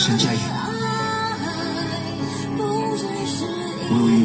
沈佳宜啊，我有一。